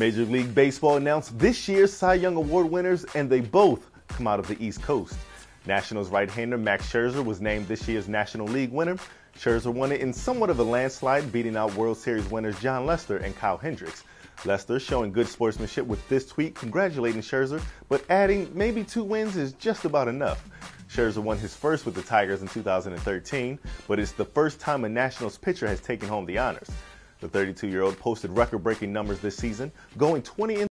Major League Baseball announced this year's Cy Young Award winners, and they both come out of the East Coast. Nationals right-hander Max Scherzer was named this year's National League winner. Scherzer won it in somewhat of a landslide, beating out World Series winners Jon Lester and Kyle Hendricks. Lester showing good sportsmanship with this tweet congratulating Scherzer, but adding maybe two wins is just about enough. Scherzer won his first with the Tigers in 2013, but it's the first time a Nationals pitcher has taken home the honors. The 32 year old posted record breaking numbers this season, going 20